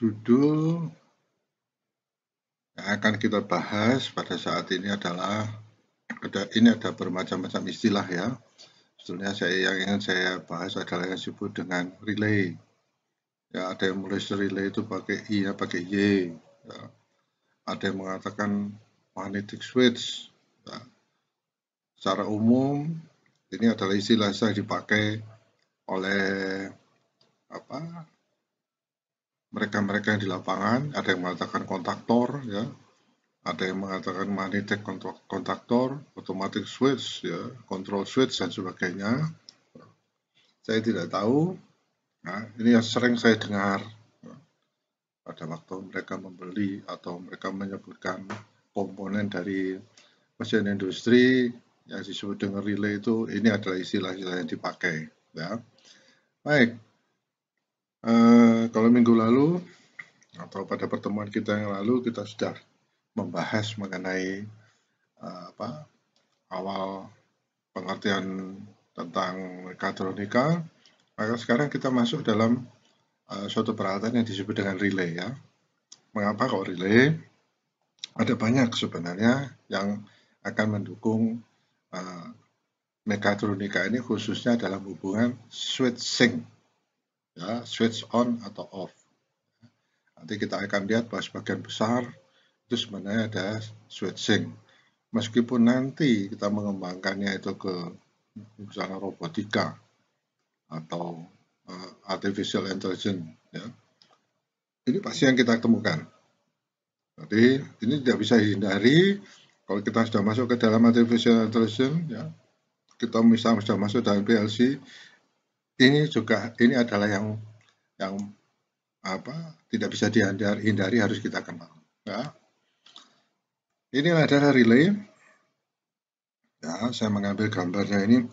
judul yang akan kita bahas pada saat ini adalah ada ini ada bermacam-macam istilah ya. Sebetulnya saya yang ingin saya bahas adalah yang disebut dengan relay. Ya, ada yang menulis relay itu pakai i ya, pakai y. Ya. Ada yang mengatakan magnetic switch. Ya. Secara umum ini adalah istilah yang dipakai oleh apa mereka-mereka yang di lapangan ada yang mengatakan kontaktor ya. Ada yang mengatakan magnetic kontaktor automatic switch ya control switch dan sebagainya. Saya tidak tahu. Nah, ini yang sering saya dengar. Pada waktu mereka membeli atau mereka menyebutkan komponen dari mesin industri yang disebut dengan relay itu ini adalah istilah-istilah yang dipakai ya. Baik. Uh, kalau minggu lalu atau pada pertemuan kita yang lalu kita sudah membahas mengenai uh, apa awal pengertian tentang mekatronika, maka sekarang kita masuk dalam uh, suatu peralatan yang disebut dengan relay ya. Mengapa kok relay? Ada banyak sebenarnya yang akan mendukung uh, mekatronika ini khususnya dalam hubungan switching ya switch on atau off. Nanti kita akan lihat bahwa sebagian besar itu sebenarnya ada switching. Meskipun nanti kita mengembangkannya itu ke misalnya robotika atau uh, artificial intelligence, ya. ini pasti yang kita temukan. Jadi ini tidak bisa dihindari kalau kita sudah masuk ke dalam artificial intelligence, ya, kita misalnya sudah masuk dalam PLC, ini juga ini adalah yang yang apa tidak bisa dihindari hindari harus kita kenal. Ya. Ini adalah relay. Ya saya mengambil gambarnya ini.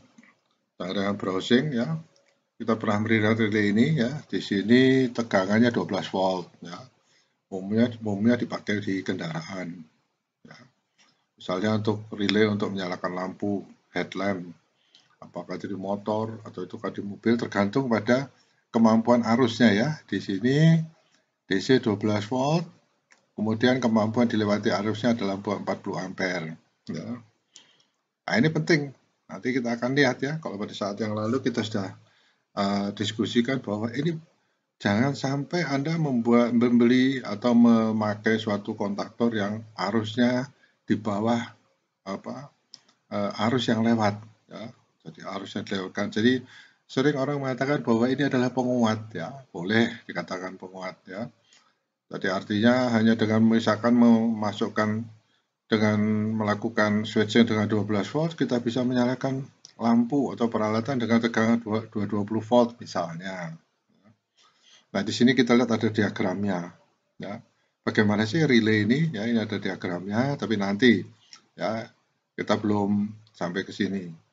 Saya browsing ya. Kita pernah melihat relay ini ya. Di sini tegangannya 12 volt ya. Umumnya umumnya dipakai di kendaraan ya. misalnya untuk relay untuk menyalakan lampu headlamp apakah di motor atau itu di mobil tergantung pada kemampuan arusnya ya. Di sini DC 12 volt, kemudian kemampuan dilewati arusnya adalah 40 ampere. Ya. Nah ini penting. Nanti kita akan lihat ya. Kalau pada saat yang lalu kita sudah uh, diskusikan bahwa ini jangan sampai Anda membuat membeli atau memakai suatu kontaktor yang arusnya di bawah apa uh, arus yang lewat ya jadi harusnya dilewatkan. Jadi sering orang mengatakan bahwa ini adalah penguat ya, boleh dikatakan penguat ya. Jadi artinya hanya dengan misalkan memasukkan dengan melakukan switching dengan 12 volt kita bisa menyalakan lampu atau peralatan dengan tegangan 220 volt misalnya. Nah di sini kita lihat ada diagramnya. Ya. Bagaimana sih relay ini? Ya ini ada diagramnya, tapi nanti ya kita belum sampai ke sini.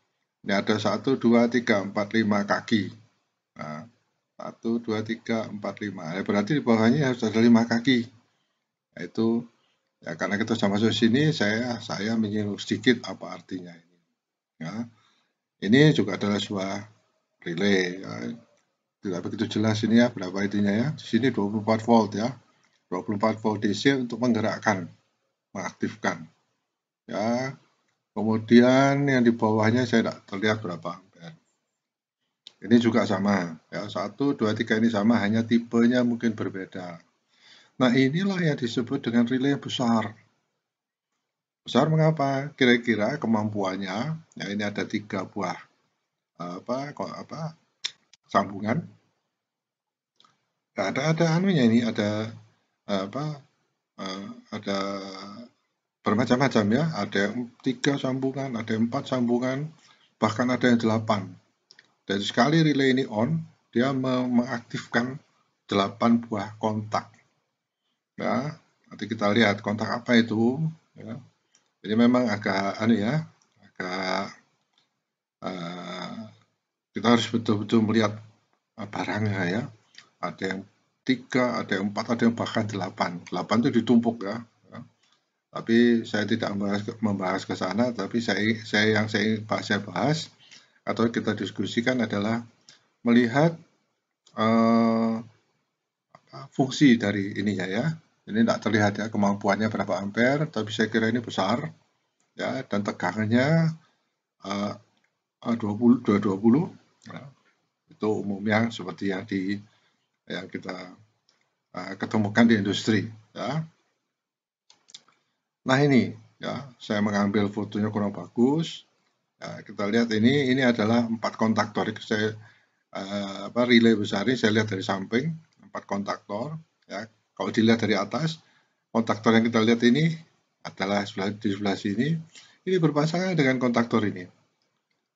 Ini ada 1, 2, 3, 4, 5 kaki. Nah, 1, 2, 3, 4, 5. Ya, berarti di bawahnya harus ada 5 kaki. Nah, itu ya karena kita sudah masuk sini, saya saya menyinggung sedikit apa artinya ini. Ya. Ini juga adalah sebuah relay. Ya. Tidak begitu jelas ini ya berapa intinya ya. Di sini 24 volt ya. 24 volt DC untuk menggerakkan, mengaktifkan. Ya, Kemudian yang di bawahnya saya tidak terlihat berapa ampere. Ini juga sama, ya satu, dua, tiga ini sama, hanya tipenya mungkin berbeda. Nah inilah yang disebut dengan relay besar. Besar mengapa? Kira-kira kemampuannya, ya ini ada tiga buah apa, apa sambungan. Ada ada anunya ini, ada apa, uh, ada bermacam-macam ya. Ada yang tiga sambungan, ada yang empat sambungan, bahkan ada yang delapan. Dan sekali relay ini on, dia mengaktifkan delapan buah kontak. Ya, nanti kita lihat kontak apa itu. Ya. Jadi memang agak aneh ya, agak uh, kita harus betul-betul melihat uh, barangnya ya. Ada yang tiga, ada yang empat, ada yang bahkan delapan. Delapan itu ditumpuk ya tapi saya tidak membahas, membahas ke sana, tapi saya, saya yang saya, saya bahas atau kita diskusikan adalah melihat uh, fungsi dari ininya ya. Ini tidak terlihat ya kemampuannya berapa ampere, tapi saya kira ini besar ya dan tegangannya uh, 20 220 ya. itu umumnya seperti yang di yang kita uh, ketemukan di industri ya. Nah ini. Ya saya mengambil fotonya kurang bagus. Ya, kita lihat ini ini adalah empat kontaktor. Saya uh, apa relay besar ini saya lihat dari samping empat kontaktor. Ya kalau dilihat dari atas kontaktor yang kita lihat ini adalah sebelah, di sebelah sini. Ini berpasangan dengan kontaktor ini.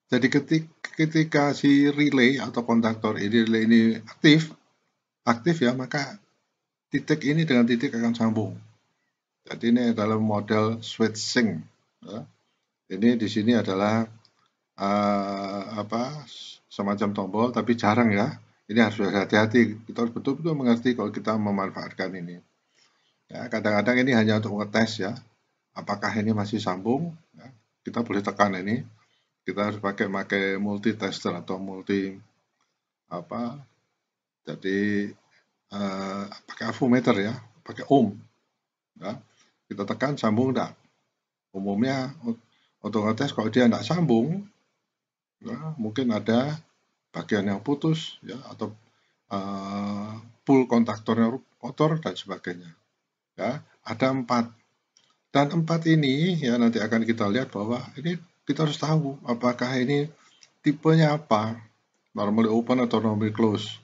Jadi ketika, ketika si relay atau kontaktor ini relay ini aktif aktif ya maka titik ini dengan titik akan sambung jadi ini adalah model switching ya. ini di sini adalah uh, apa semacam tombol tapi jarang ya ini harus hati-hati. Kita harus betul-betul mengerti kalau kita memanfaatkan ini. Ya, kadang-kadang ini hanya untuk ngetes ya, apakah ini masih sambung. Ya, kita boleh tekan ini. Kita harus pakai pakai multi tester atau multi apa. Jadi uh, pakai avometer ya, pakai ohm. Ya, kita tekan sambung enggak. Umumnya ngetes kalau dia enggak sambung, ya, mungkin ada bagian yang putus ya atau uh, pull kontaktornya kotor dan sebagainya. Ya, ada empat dan empat ini ya nanti akan kita lihat bahwa ini kita harus tahu apakah ini tipenya apa normally open atau normally close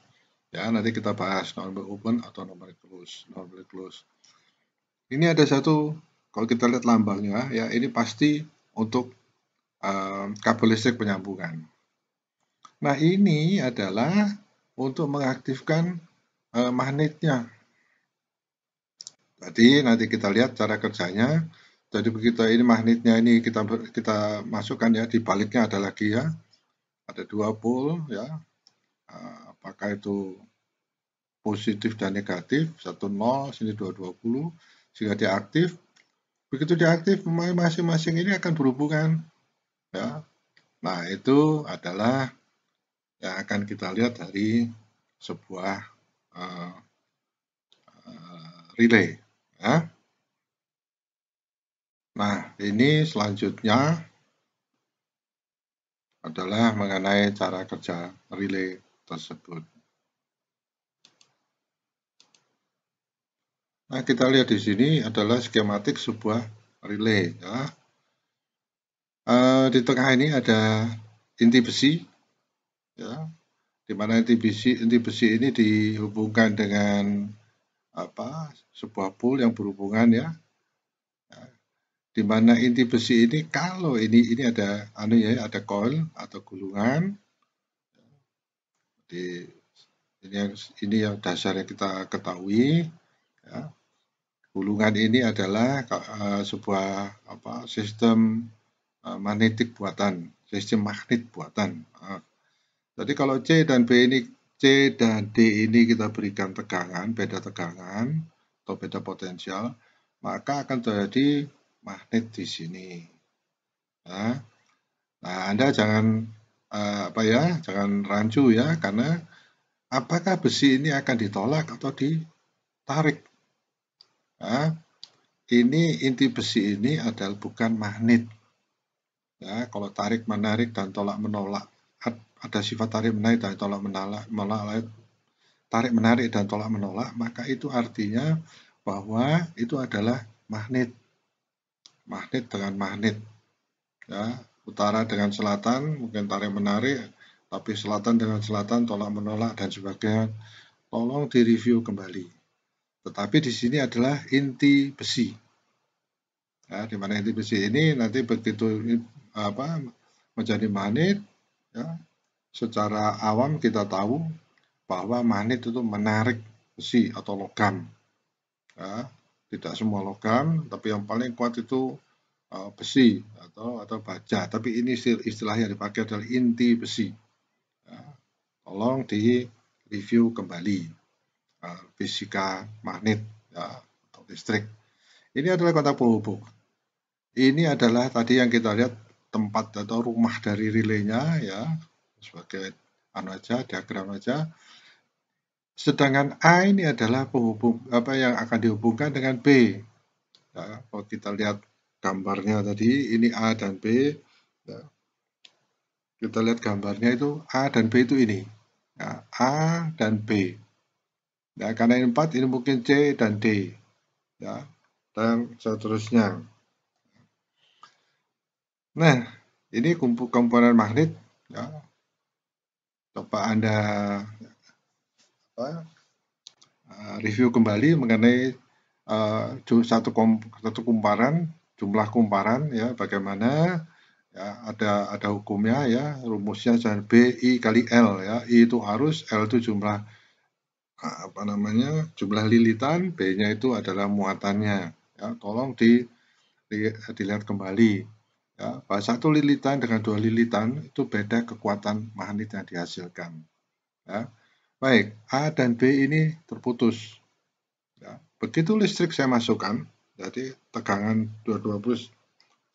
ya nanti kita bahas normally open atau normally close normally close ini ada satu kalau kita lihat lambangnya ya ini pasti untuk uh, kabel listrik penyambungan Nah, ini adalah untuk mengaktifkan uh, magnetnya. Jadi nanti kita lihat cara kerjanya. Jadi begitu ini magnetnya ini kita kita masukkan ya di baliknya ada lagi ya. Ada dua pole ya. Apakah itu positif dan negatif, satu nol, sini dua dua puluh, sehingga dia aktif. Begitu dia aktif, masing-masing ini akan berhubungan. Ya. Nah, itu adalah yang akan kita lihat dari sebuah uh, uh, relay. Ya. Nah, ini selanjutnya adalah mengenai cara kerja relay tersebut. Nah, kita lihat di sini adalah skematik sebuah relay. Ya. Uh, di tengah ini ada inti besi ya di mana inti besi inti besi ini dihubungkan dengan apa sebuah pool yang berhubungan ya, ya di mana inti besi ini kalau ini ini ada anu ya ada coil atau gulungan di ini yang ini yang dasar yang kita ketahui ya. Gulungan ini adalah uh, sebuah apa sistem uh, magnetik buatan sistem magnet buatan uh, jadi kalau C dan B ini C dan D ini kita berikan tegangan, beda tegangan atau beda potensial, maka akan terjadi magnet di sini. Nah, nah Anda jangan uh, apa ya, jangan rancu ya, karena apakah besi ini akan ditolak atau ditarik? Nah, ini inti besi ini adalah bukan magnet. Ya, kalau tarik menarik dan tolak menolak ada sifat tarik menarik dan tolak menolak, menolak tarik menarik dan tolak menolak, maka itu artinya bahwa itu adalah magnet. Magnet dengan magnet. Ya, utara dengan selatan mungkin tarik menarik, tapi selatan dengan selatan tolak menolak dan sebagainya. Tolong direview kembali. Tetapi di sini adalah inti besi. Ya, di mana inti besi ini nanti begitu apa menjadi magnet ya secara awam kita tahu bahwa magnet itu menarik besi atau logam. Ya, tidak semua logam, tapi yang paling kuat itu uh, besi atau atau baja. Tapi ini istilah yang dipakai adalah inti besi. Ya, tolong di review kembali fisika magnet ya, atau listrik. Ini adalah kontak penghubung. Ini adalah tadi yang kita lihat tempat atau rumah dari relaynya ya sebagai anu aja diagram aja Sedangkan A ini adalah penghubung apa yang akan dihubungkan dengan B. Ya, kalau kita lihat gambarnya tadi, ini A dan B. Ya. Kita lihat gambarnya itu A dan B itu ini. Ya, A dan B. Ya, karena ini 4, ini mungkin C dan D. Ya, dan seterusnya. Nah, ini komponen magnet. Ya. Coba Anda apa, uh, review kembali mengenai uh, satu kom, satu kumparan jumlah kumparan ya bagaimana ya ada ada hukumnya ya rumusnya jangan B I kali L ya I itu arus L itu jumlah apa namanya jumlah lilitan B-nya itu adalah muatannya ya tolong di, di dilihat kembali ya bahwa satu lilitan dengan dua lilitan itu beda kekuatan magnet yang dihasilkan ya Baik, A dan B ini terputus. Ya, begitu listrik saya masukkan, jadi tegangan 220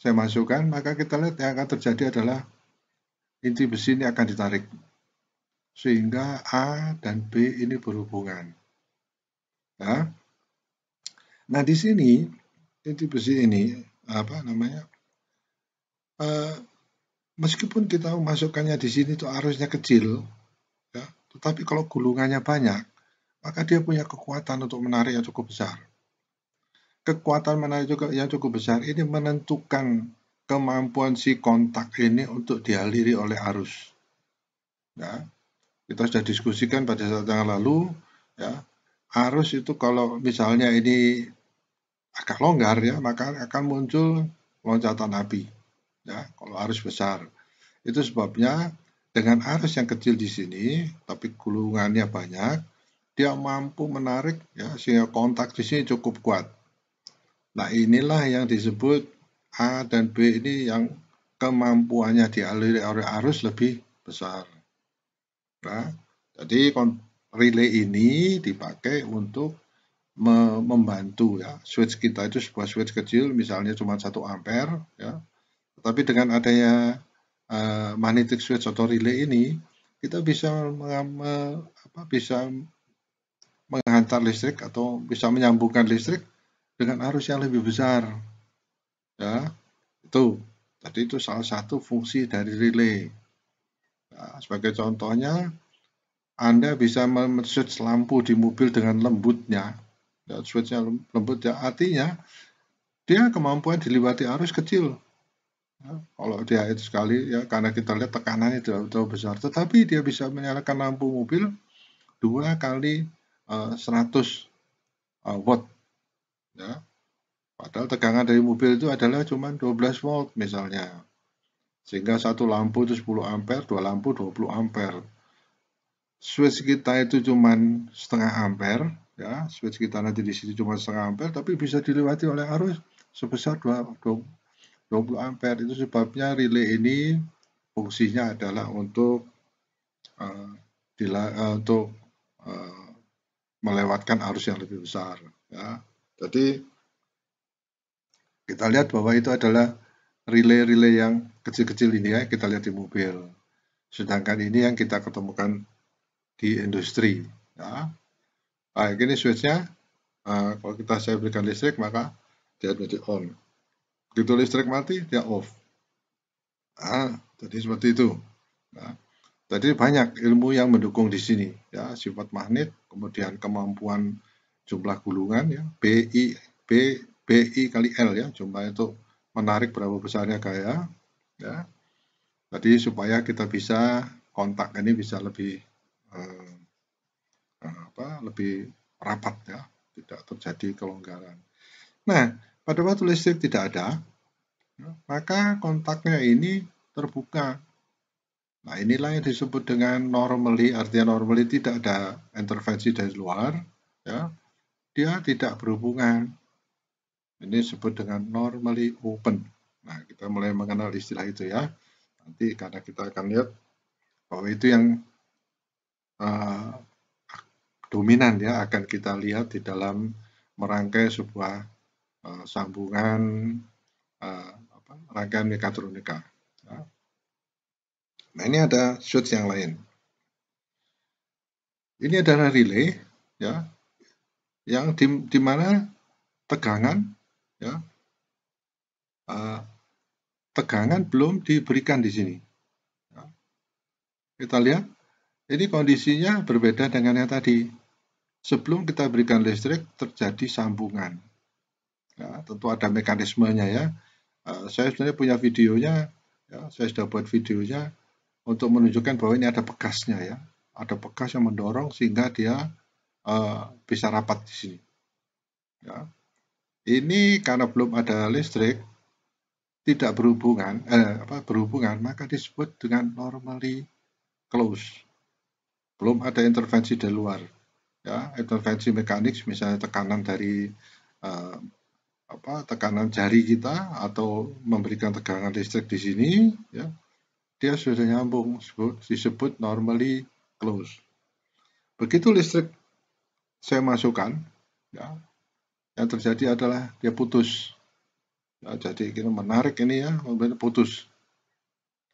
saya masukkan, maka kita lihat yang akan terjadi adalah inti besi ini akan ditarik. Sehingga A dan B ini berhubungan. Ya. Nah, di sini inti besi ini apa namanya? Uh, meskipun kita memasukkannya di sini itu arusnya kecil, tetapi kalau gulungannya banyak, maka dia punya kekuatan untuk menarik yang cukup besar. Kekuatan menarik yang cukup besar ini menentukan kemampuan si kontak ini untuk dialiri oleh arus. Ya, kita sudah diskusikan pada saat yang lalu, ya, arus itu kalau misalnya ini agak longgar ya, maka akan muncul loncatan api. Ya, kalau arus besar. Itu sebabnya dengan arus yang kecil di sini, tapi gulungannya banyak, dia mampu menarik ya sehingga kontak di sini cukup kuat. Nah, inilah yang disebut A dan B ini yang kemampuannya dialiri oleh arus lebih besar. Nah, jadi relay ini dipakai untuk membantu ya switch kita itu sebuah switch kecil misalnya cuma satu ampere ya tapi dengan adanya uh, magnetic switch atau relay ini kita bisa me, apa, bisa menghantar listrik atau bisa menyambungkan listrik dengan arus yang lebih besar. Ya, itu. Tadi itu salah satu fungsi dari relay. Nah, sebagai contohnya, Anda bisa men-switch lampu di mobil dengan lembutnya. Ya, switchnya lembut ya, artinya dia kemampuan dilewati arus kecil. Ya, kalau dia itu sekali ya karena kita lihat tekanannya tidak terlalu besar, tetapi dia bisa menyalakan lampu mobil dua kali uh, 100 uh, watt. Ya. Padahal tegangan dari mobil itu adalah cuma 12 volt misalnya. Sehingga satu lampu itu 10 ampere, dua lampu 20 ampere. Switch kita itu cuma setengah ampere, ya. Switch kita nanti di sini cuma setengah ampere, tapi bisa dilewati oleh arus sebesar 2, 20 ampere itu sebabnya relay ini fungsinya adalah untuk uh, dila, uh, untuk uh, melewatkan arus yang lebih besar ya. Jadi kita lihat bahwa itu adalah relay-relay yang kecil-kecil ini ya kita lihat di mobil. Sedangkan ini yang kita ketemukan di industri ya. Baik, ini switchnya uh, kalau kita saya berikan listrik maka dia menjadi on. Begitu listrik mati, dia off. Nah, jadi seperti itu. Nah, jadi banyak ilmu yang mendukung di sini. Ya, sifat magnet, kemudian kemampuan jumlah gulungan, ya, BI, B, BI kali L ya, jumlah itu menarik berapa besarnya gaya. Ya, jadi supaya kita bisa kontak ini bisa lebih eh, apa, lebih rapat ya, tidak terjadi kelonggaran. Nah, pada waktu listrik tidak ada, maka kontaknya ini terbuka. Nah, inilah yang disebut dengan normally, artinya normally tidak ada intervensi dari luar, ya. Dia tidak berhubungan. Ini disebut dengan normally open. Nah, kita mulai mengenal istilah itu ya. Nanti karena kita akan lihat bahwa itu yang uh, dominan ya akan kita lihat di dalam merangkai sebuah uh, sambungan uh, apa, rangkaian mekatronika. Ya. Nah ini ada switch yang lain. Ini adalah relay ya yang di, di mana tegangan ya uh, tegangan belum diberikan di sini. Ya. Kita lihat ini kondisinya berbeda dengan yang tadi. Sebelum kita berikan listrik terjadi sambungan. Ya, tentu ada mekanismenya ya. Uh, saya sebenarnya punya videonya, ya, saya sudah buat videonya untuk menunjukkan bahwa ini ada pekasnya ya. Ada pekas yang mendorong sehingga dia uh, bisa rapat di sini. Ya. Ini karena belum ada listrik, tidak berhubungan, eh, apa, berhubungan, maka disebut dengan normally close. Belum ada intervensi dari luar ya. Intervensi mekanik misalnya tekanan dari uh, apa tekanan jari kita atau memberikan tegangan listrik di sini ya dia sudah nyambung disebut, disebut normally close. Begitu listrik saya masukkan ya yang terjadi adalah dia putus ya, jadi kita menarik ini ya kemudian putus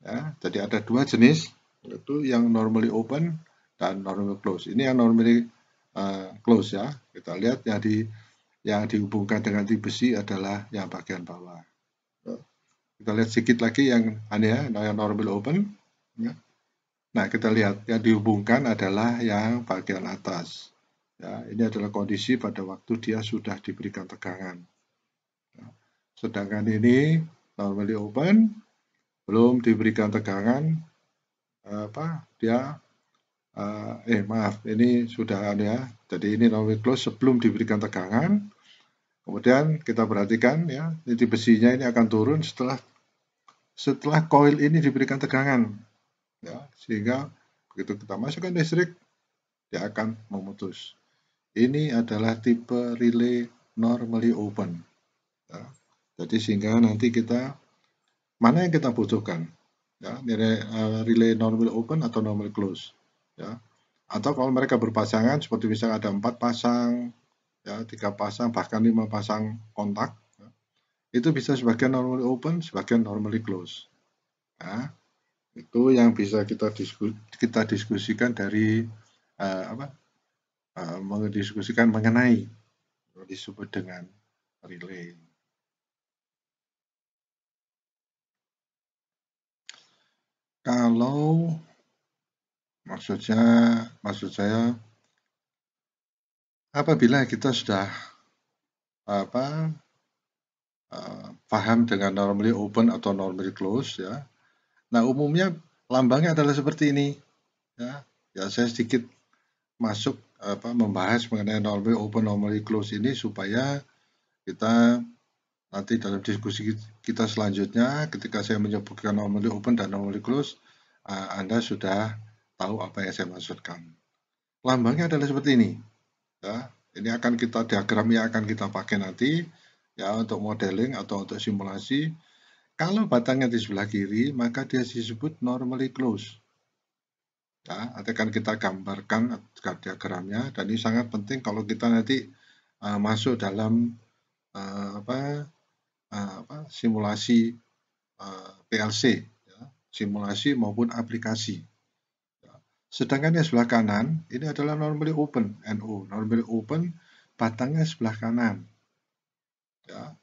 ya jadi ada dua jenis yaitu yang normally open dan normal close. Ini yang normally uh, close ya. Kita lihat yang di yang dihubungkan dengan tip besi adalah yang bagian bawah. Kita lihat sedikit lagi yang aneh ya, yang normal open. Ya. Nah, kita lihat yang dihubungkan adalah yang bagian atas. Ya, ini adalah kondisi pada waktu dia sudah diberikan tegangan. Ya. Sedangkan ini normally open, belum diberikan tegangan, apa dia uh, eh maaf ini sudah ya jadi ini normally close sebelum diberikan tegangan kemudian kita perhatikan ya titik besinya ini akan turun setelah setelah coil ini diberikan tegangan ya sehingga begitu kita masukkan listrik dia akan memutus ini adalah tipe relay normally open. Ya. jadi sehingga nanti kita mana yang kita butuhkan? Ya nilai uh, relay normally open atau normally close? Ya. Atau kalau mereka berpasangan seperti misalnya ada empat pasang ya tiga pasang bahkan lima pasang kontak ya, itu bisa sebagian normally open sebagian normally close. Ya, itu yang bisa kita diskus kita diskusikan dari uh, apa uh, mendiskusikan mengenai disebut dengan relay kalau Maksudnya, maksud saya, apabila kita sudah apa uh, paham dengan normally open atau normally close ya. Nah, umumnya lambangnya adalah seperti ini ya. Ya, saya sedikit masuk apa membahas mengenai normally open normally close ini supaya kita nanti dalam diskusi kita selanjutnya ketika saya menyebutkan normally open dan normally close uh, Anda sudah tahu apa yang saya maksudkan. Lambangnya adalah seperti ini. Ya, ini akan kita diagram yang akan kita pakai nanti ya untuk modeling atau untuk simulasi. Kalau batangnya di sebelah kiri, maka dia disebut normally close. Ya, akan kita gambarkan diagramnya dan ini sangat penting kalau kita nanti uh, masuk dalam uh, apa, uh, apa simulasi uh, PLC, ya, simulasi maupun aplikasi. Sedangkan yang sebelah kanan ini adalah normally open, NO. Normally open batangnya sebelah kanan. Ya.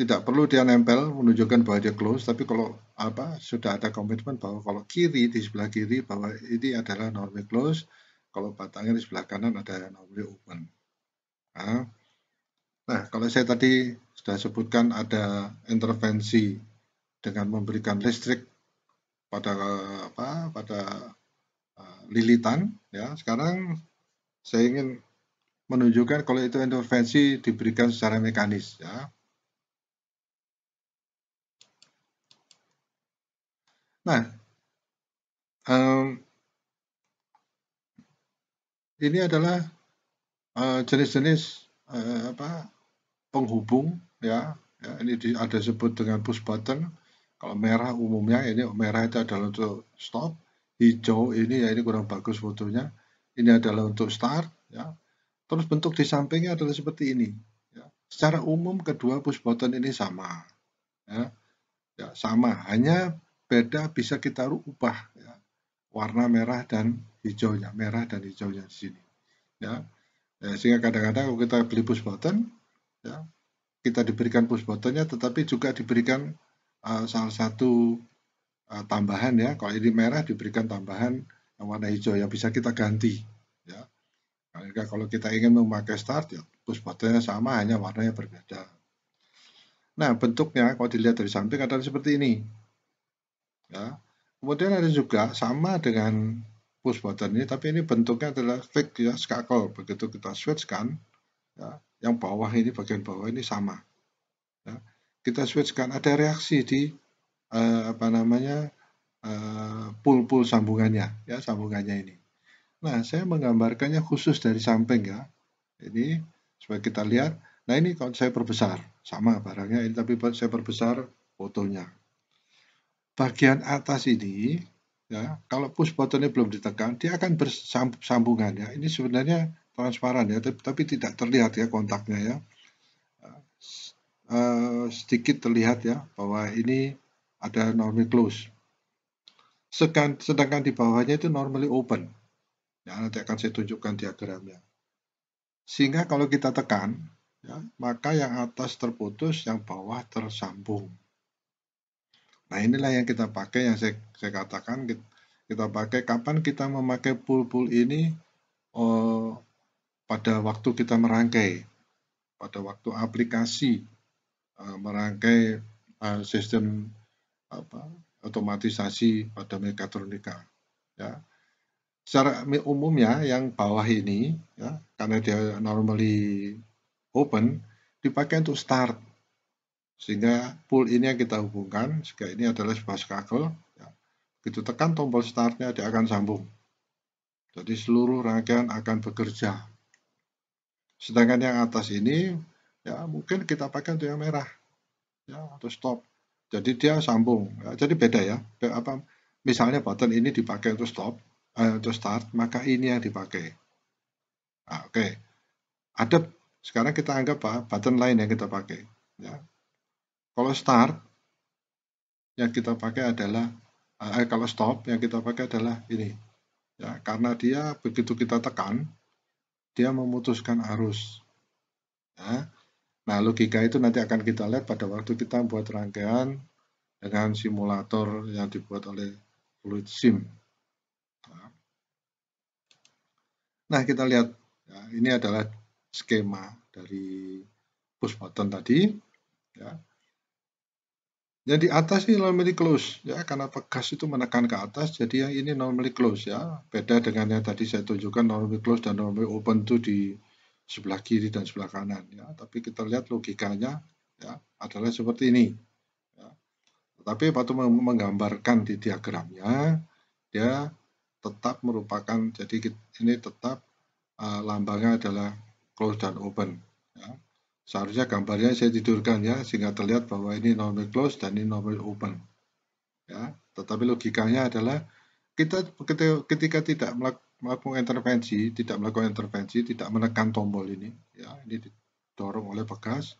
Tidak perlu dia nempel menunjukkan bahwa dia close, tapi kalau apa sudah ada komitmen bahwa kalau kiri di sebelah kiri bahwa ini adalah normally close, kalau batangnya di sebelah kanan ada normally open. Nah, nah kalau saya tadi sudah sebutkan ada intervensi dengan memberikan listrik pada apa pada lilitan ya. Sekarang saya ingin menunjukkan kalau itu intervensi diberikan secara mekanis ya nah um, ini adalah eh, jenis-jenis uh, uh, apa penghubung ya, ya ini di, ada sebut dengan push button kalau merah umumnya ini merah itu adalah untuk stop hijau ini ya ini kurang bagus fotonya. Ini adalah untuk start ya. Terus bentuk di sampingnya adalah seperti ini ya. Secara umum kedua push button ini sama ya. Ya, sama, hanya beda bisa kita ubah ya. Warna merah dan hijaunya, merah dan hijaunya di sini. Ya, ya sehingga kadang-kadang kalau kita beli push button, ya, kita diberikan push buttonnya, tetapi juga diberikan uh, salah satu uh, tambahan ya. Kalau ini merah diberikan tambahan yang warna hijau yang bisa kita ganti. Ya, kalau kita ingin memakai start, ya push buttonnya sama, hanya warnanya berbeda. Nah, bentuknya kalau dilihat dari samping adalah seperti ini. Ya. Kemudian ada juga sama dengan push button ini, tapi ini bentuknya adalah fake ya, skakel. Begitu kita switch kan, ya, yang bawah ini bagian bawah ini sama. Ya. Kita switch kan ada reaksi di uh, apa namanya uh, pool-pool sambungannya, ya sambungannya ini. Nah, saya menggambarkannya khusus dari samping ya. Ini supaya kita lihat. Nah, ini kalau saya perbesar, sama barangnya ini tapi saya perbesar fotonya bagian atas ini ya kalau push buttonnya belum ditekan dia akan bersambungan ya. Ini sebenarnya transparan ya tapi, tapi tidak terlihat ya kontaknya ya. Uh, sedikit terlihat ya bahwa ini ada normally close. Sedangkan, sedangkan di bawahnya itu normally open. Ya nanti akan saya tunjukkan diagramnya. Sehingga kalau kita tekan ya maka yang atas terputus yang bawah tersambung Nah inilah yang kita pakai yang saya, saya katakan kita, pakai kapan kita memakai pool-pool ini oh, pada waktu kita merangkai, pada waktu aplikasi uh, merangkai uh, sistem apa, otomatisasi pada mekatronika. Ya. Secara umumnya yang bawah ini, ya, karena dia normally open, dipakai untuk start sehingga pool ini yang kita hubungkan, sehingga ini adalah sebuah skakel. Ya. Begitu tekan tombol startnya, dia akan sambung. Jadi seluruh rangkaian akan bekerja. Sedangkan yang atas ini, ya mungkin kita pakai untuk yang merah, ya atau stop. Jadi dia sambung. Ya, jadi beda ya. Apa? Misalnya button ini dipakai untuk stop, eh, untuk start, maka ini yang dipakai. Nah, Oke. Okay. Ada sekarang kita anggap? Button lain yang kita pakai. Ya. Kalau start yang kita pakai adalah eh, kalau stop yang kita pakai adalah ini. Ya, karena dia begitu kita tekan, dia memutuskan arus. Ya. Nah, logika itu nanti akan kita lihat pada waktu kita buat rangkaian dengan simulator yang dibuat oleh Fluid Sim. Ya. Nah, kita lihat ya, ini adalah skema dari push button tadi. Ya. Yang di atas ini normally close ya karena pegas itu menekan ke atas jadi yang ini normally close ya. Beda dengan yang tadi saya tunjukkan normally close dan normally open itu di sebelah kiri dan sebelah kanan ya. Tapi kita lihat logikanya ya adalah seperti ini. Ya. Tapi waktu menggambarkan di diagramnya dia tetap merupakan jadi ini tetap uh, lambangnya adalah close dan open ya. Seharusnya gambarnya saya tidurkan ya, sehingga terlihat bahwa ini normal close dan ini normal open. Ya, tetapi logikanya adalah kita ketika tidak melakukan intervensi, tidak melakukan intervensi, tidak menekan tombol ini, ya, ini didorong oleh pegas.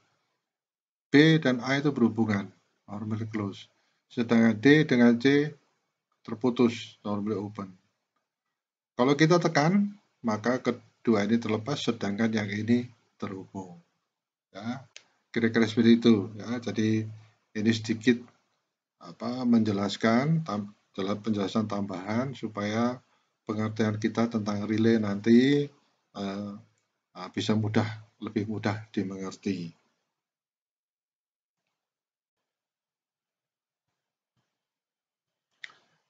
B dan A itu berhubungan, normal close. Sedangkan D dengan C terputus, normal open. Kalau kita tekan, maka kedua ini terlepas, sedangkan yang ini terhubung ya kira-kira seperti itu ya jadi ini sedikit apa menjelaskan tam, penjelasan tambahan supaya pengertian kita tentang relay nanti uh, uh, bisa mudah lebih mudah dimengerti.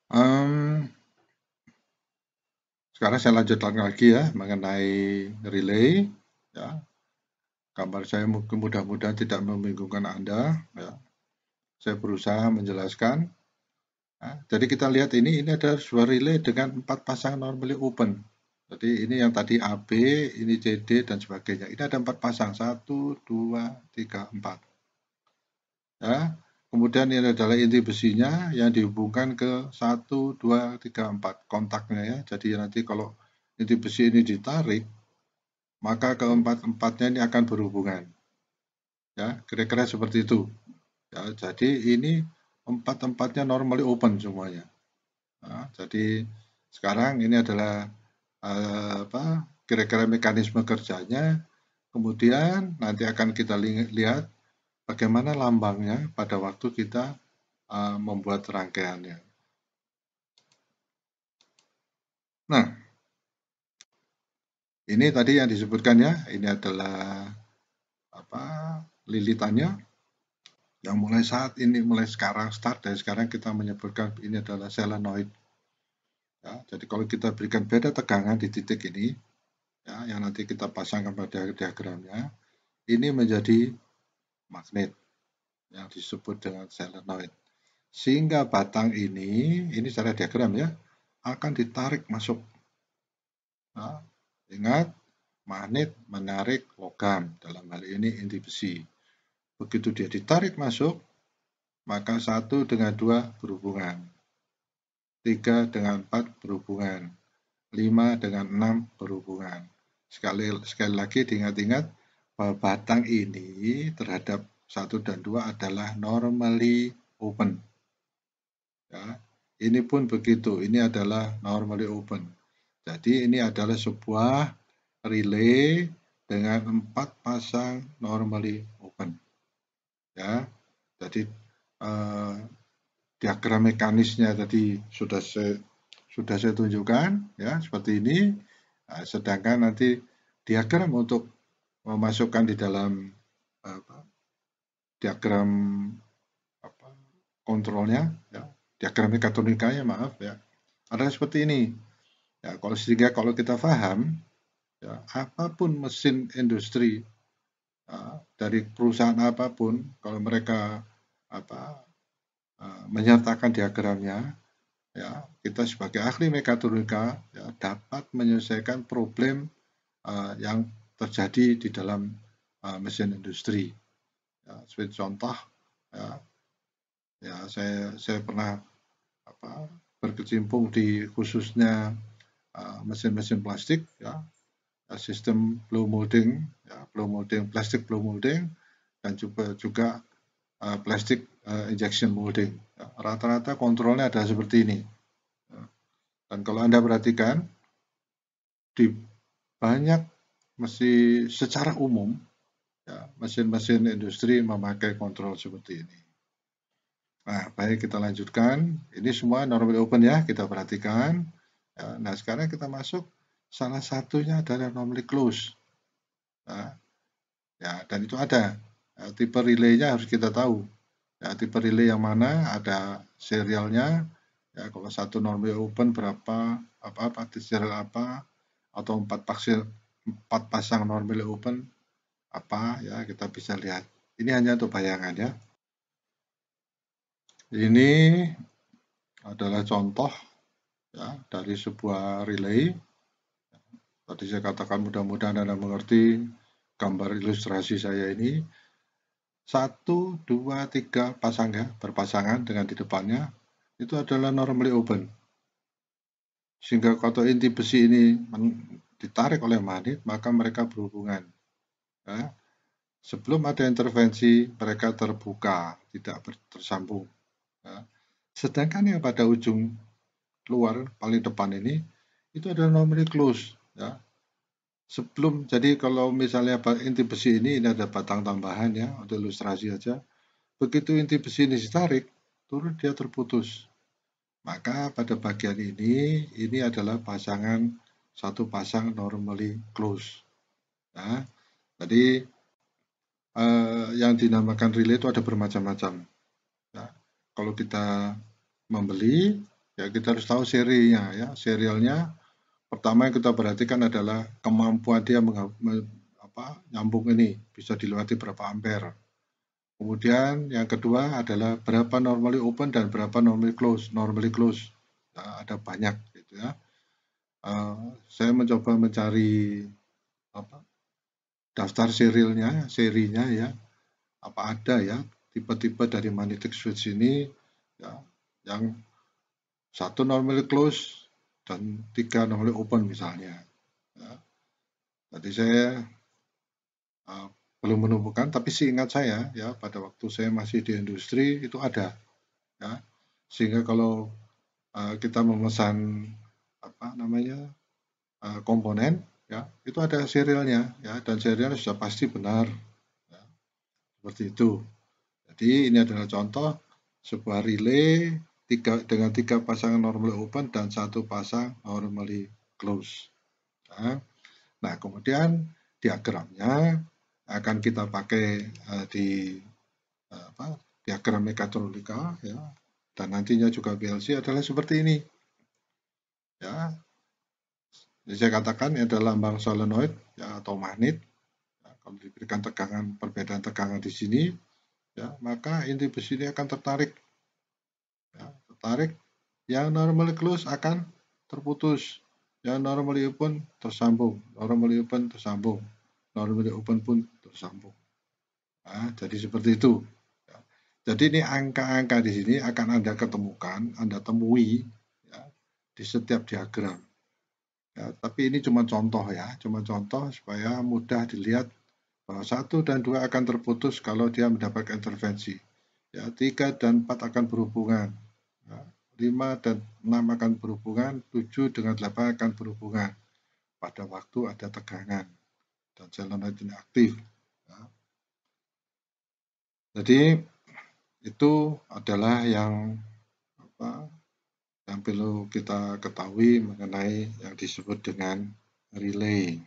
Um, sekarang saya lanjutkan lagi ya mengenai relay ya Gambar saya mudah-mudahan tidak membingungkan Anda. Ya. Saya berusaha menjelaskan. Ya. Jadi kita lihat ini, ini ada sebuah relay dengan empat pasang normally open. Jadi ini yang tadi AB, ini CD, dan sebagainya. Ini ada empat pasang. Satu, dua, tiga, empat. Ya. Kemudian ini adalah inti besinya yang dihubungkan ke satu, dua, tiga, empat kontaknya ya. Jadi nanti kalau inti besi ini ditarik, maka keempat-empatnya ini akan berhubungan. Ya, kira-kira seperti itu. Ya, jadi ini empat-empatnya normally open semuanya. Nah, jadi sekarang ini adalah uh, apa kira-kira mekanisme kerjanya kemudian nanti akan kita lihat bagaimana lambangnya pada waktu kita uh, membuat rangkaiannya nah ini tadi yang disebutkan ya ini adalah apa lilitannya yang mulai saat ini mulai sekarang start dari sekarang kita menyebutkan ini adalah selenoid Ya, jadi kalau kita berikan beda tegangan di titik ini, ya, yang nanti kita pasangkan pada diagramnya, ini menjadi magnet yang disebut dengan solenoid. Sehingga batang ini, ini secara diagram ya, akan ditarik masuk. Nah, ingat, magnet menarik logam, dalam hal ini inti besi. Begitu dia ditarik masuk, maka satu dengan dua berhubungan. 3 dengan 4 berhubungan, 5 dengan 6 berhubungan. Sekali, sekali lagi diingat-ingat bahwa batang ini terhadap 1 dan 2 adalah normally open. Ya, ini pun begitu, ini adalah normally open. Jadi ini adalah sebuah relay dengan empat pasang normally open. Ya, jadi eh, diagram mekanisnya tadi sudah saya sudah saya tunjukkan ya seperti ini. Nah, sedangkan nanti diagram untuk memasukkan di dalam apa, diagram apa, kontrolnya ya. Diagram mekatronikanya maaf ya. Ada seperti ini ya kalau sehingga kalau kita paham ya apa pun mesin industri ya, dari perusahaan apa pun kalau mereka apa Eh, menyertakan diagramnya, ya kita sebagai ahli mekatronika ya, dapat menyelesaikan problem uh, yang terjadi di dalam uh, mesin industri. Ya, sebagai contoh, ya, ya saya saya pernah apa, berkecimpung di khususnya mesin-mesin uh, plastik, ya, sistem blow molding, ya, blow molding, plastik blow molding, dan juga juga uh, plastik uh, injection molding. Rata-rata kontrolnya ada seperti ini. Dan kalau Anda perhatikan, di banyak mesin secara umum, ya, mesin-mesin industri memakai kontrol seperti ini. Nah, baik kita lanjutkan. Ini semua normal open ya, kita perhatikan. Ya, nah, sekarang kita masuk. Salah satunya adalah normally close. Nah, ya, dan itu ada. Ya, tipe relaynya harus kita tahu ya tipe relay yang mana ada serialnya ya kalau satu normal open berapa apa apa serial apa atau empat pasang empat pasang normal open apa ya kita bisa lihat ini hanya untuk bayangan ya ini adalah contoh ya dari sebuah relay tadi saya katakan mudah-mudahan anda mengerti gambar ilustrasi saya ini satu, dua, tiga pasang ya, berpasangan dengan di depannya, itu adalah normally open. Sehingga kalau inti besi ini ditarik oleh magnet, maka mereka berhubungan. Ya. Sebelum ada intervensi, mereka terbuka, tidak tersambung. Ya. Sedangkan yang pada ujung keluar paling depan ini, itu adalah normally close. Ya. Sebelum jadi kalau misalnya inti besi ini ini ada batang tambahan ya untuk ilustrasi aja. Begitu inti besi ini ditarik turun dia terputus. Maka pada bagian ini ini adalah pasangan satu pasang normally close nah jadi eh, yang dinamakan relay itu ada bermacam-macam nah, kalau kita membeli ya kita harus tahu serinya ya serialnya Pertama yang kita perhatikan adalah kemampuan dia apa, nyambung ini bisa dilewati berapa ampere. Kemudian yang kedua adalah berapa normally open dan berapa normally close. Normally close nah, ada banyak gitu ya. Uh, saya mencoba mencari apa, daftar serialnya, serinya ya. Apa ada ya tipe-tipe dari magnetic switch ini ya yang satu normally close dan tiga normally open misalnya. Ya. Tadi saya uh, belum menemukan, tapi ingat saya ya pada waktu saya masih di industri itu ada, ya sehingga kalau uh, kita memesan apa namanya uh, komponen ya itu ada serialnya ya dan serialnya sudah pasti benar ya. seperti itu jadi ini adalah contoh sebuah relay tiga, dengan tiga pasang normally open dan satu pasang normally close ya. nah kemudian diagramnya akan kita pakai uh, di uh, apa diagram mekatronika ya dan nantinya juga BLC adalah seperti ini. Ya, Jadi saya katakan ini adalah lambang solenoid ya, atau magnet. Ya, kalau diberikan tegangan perbedaan tegangan di sini, ya maka inti besi ini akan tertarik. Ya, tertarik. Yang normally close akan terputus. Yang normally open tersambung. Normally open tersambung. Normally open pun tersambung. Nah, jadi seperti itu. Jadi ini angka-angka di sini akan Anda ketemukan, Anda temui ya, di setiap diagram. Ya, tapi ini cuma contoh ya, cuma contoh supaya mudah dilihat bahwa satu dan dua akan terputus kalau dia mendapatkan intervensi. Ya, tiga dan empat akan berhubungan. Ya, lima dan enam akan berhubungan, tujuh dengan delapan akan berhubungan. Pada waktu ada tegangan dan solenoid ini aktif. Ya. Jadi itu adalah yang apa yang perlu kita ketahui mengenai yang disebut dengan relay.